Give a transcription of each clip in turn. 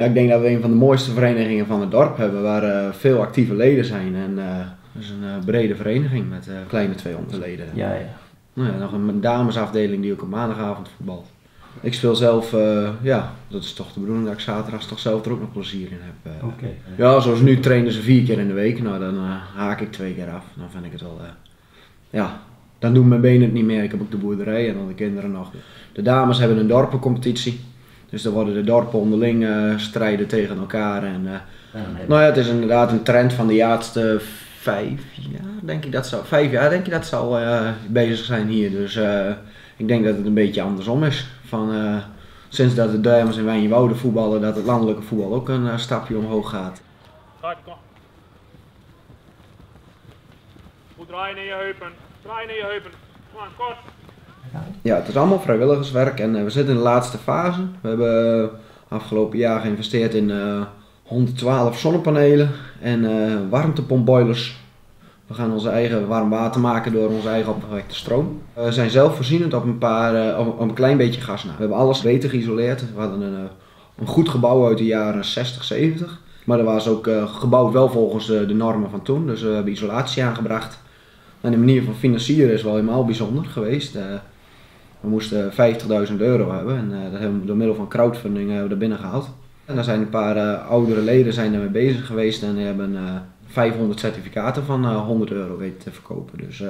Ja, ik denk dat we een van de mooiste verenigingen van het dorp hebben, waar uh, veel actieve leden zijn. En uh, het is een uh, brede vereniging met kleine 200 leden. Ja, ja. Nou ja, nog een damesafdeling die ook op maandagavond voetbalt. Ik speel zelf, ja, dat is toch de bedoeling dat ik zaterdags toch zelf er ook nog plezier in heb. Okay. Ja, zoals nu trainen ze vier keer in de week, nou dan haak ik twee keer af. Dan vind ik het wel, ja, dan doen mijn benen het niet meer. Ik heb ook de boerderij en dan de kinderen nog. De dames hebben een dorpencompetitie. Dus dan worden de dorpen onderling uh, strijden tegen elkaar. En, uh, nou ja, het is inderdaad een trend van de laatste vijf jaar, denk ik dat zou, vijf jaar denk ik dat zal uh, bezig zijn hier. Dus ik denk dat het een beetje andersom is. Van, sinds dat de dames in Wijnjewoude voetballen, dat het landelijke voetbal ook een stapje omhoog gaat. kom. Goed draaien in je heupen. Draaien in je heupen. Kom aan, kort. Ja, het is allemaal vrijwilligerswerk en uh, we zitten in de laatste fase. We hebben uh, afgelopen jaar geïnvesteerd in uh, 112 zonnepanelen en warmtepompboilers. We gaan onze eigen warm water maken door onze eigen opgewekte stroom. We zijn zelf voorzienend op een, paar, op een klein beetje gas. We hebben alles beter geïsoleerd. We hadden een, een goed gebouw uit de jaren 60, 70. Maar dat was ook gebouwd wel volgens de normen van toen. Dus we hebben isolatie aangebracht. En de manier van financieren is wel helemaal bijzonder geweest. We moesten 50.000 euro hebben en uh, dat hebben we door middel van crowdfunding hebben we er binnen gehaald. En daar zijn een paar uh, oudere leden zijn ermee bezig geweest en die hebben uh, eh, 500 certificaten van 100 euro weten te verkopen. Dus,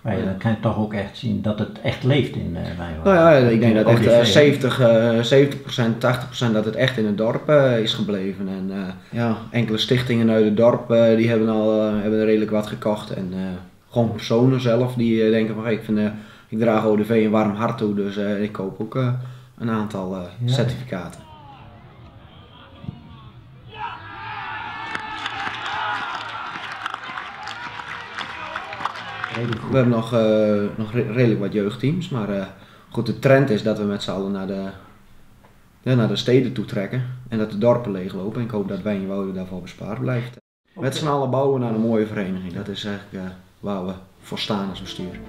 maar ja, dan kan je toch ook echt zien dat het echt leeft in uh, Nou ja, ik denk dat echt 70, 70%, 80% dat het echt in het dorp is gebleven. En ja, enkele stichtingen uit het dorp die hebben al hebben redelijk wat gekocht. En gewoon personen zelf die denken van hey, ik vind ik draag ODV een warm hart toe, dus uh, ik koop ook een aantal ja. certificaten. We hebben nog, nog redelijk wat jeugdteams, maar goed, de trend is dat we met z'n allen naar de, ja, naar de steden toe trekken en dat de dorpen leeglopen. En ik hoop dat Wijnjewoude daarvoor bespaard blijft. Okay. Met z'n allen bouwen naar een mooie vereniging, dat is eigenlijk waar we voor staan als bestuur.